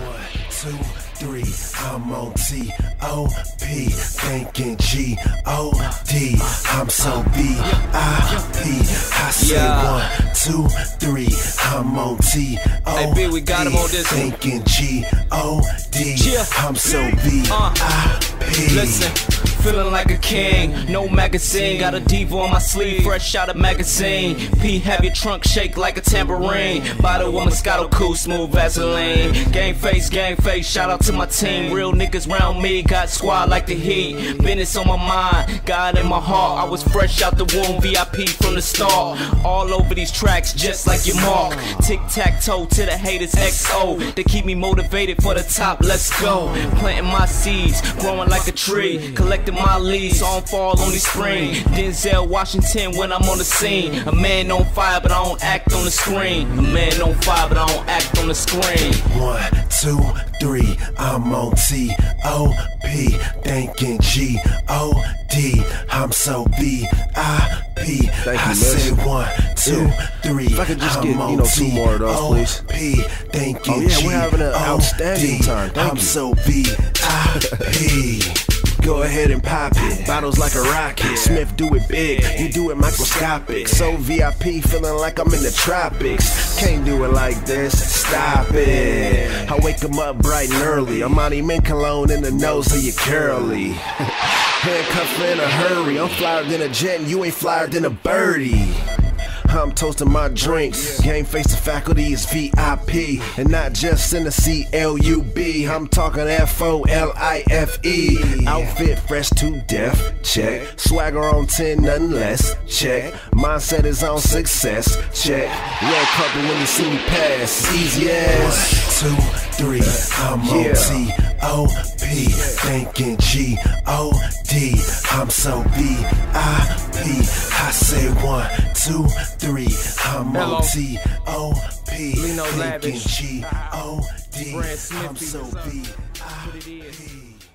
One, two, three, I'm on T O P, thinking G O D. I'm so V I P. I say Yeah. one, two, three, I'm on T O Hey, B, we got him on this. Thinking G O D. Yeah. I'm so B Uh. Listen, feeling like a king. No magazine, got a diva on my sleeve. Fresh out of magazine. P, have your trunk shake like a tambourine. Bottle of Moscato Cool, smooth Vaseline. Game face, game face. Shout out to my team. Real niggas round me, got squad like the heat. Business on my mind, God in my heart. I was fresh out the womb, VIP from the start. All over these tracks, just like your mark. Tic tac toe to the haters, XO. They keep me motivated for the top, let's go. Planting my seeds, growing like a tree. Collecting my leaves, so I don't fall on the spring. Denzel Washington when I'm on the scene. A man on fire, but I don't act on the screen. A man on fire, but I don't act on the screen. One, two, three, I'm on T O P, thinking G O D. I'm so V I P. Thank you, I Miss. said one, two, three. If I could just I'm get, you on know, two more of those, please. T-O-P, thinking Oh, yeah, we're having an G-O-D. outstanding time. Thank I'm you. so V I P. Go ahead and pop it. Bottles like a rocket. Smiff do it big, you do it microscopic. So VIP, feeling like I'm in the tropics. Can't do it like this, stop it. I wake up bright and early. I'm Monty Mint cologne in the nose of your curly. Handcuffed in a hurry. I'm flyer than a jet, and you ain't flyer than a birdie. I'm toasting my drinks. Game face the faculty is VIP. And not just in the C L U B. I'm talking F O L I F E. Outfit fresh to death. Check. Swagger on 10, nothing less. Check. Mindset is on success. Check. Red carpet when you see me pass. Easy as. Two, three, I'm on Yeah. T O P, thinking G O D. I'm so V I P. I say one, two, three, I'm on T O P, thinking. G O D. I'm so. B I what it is. P.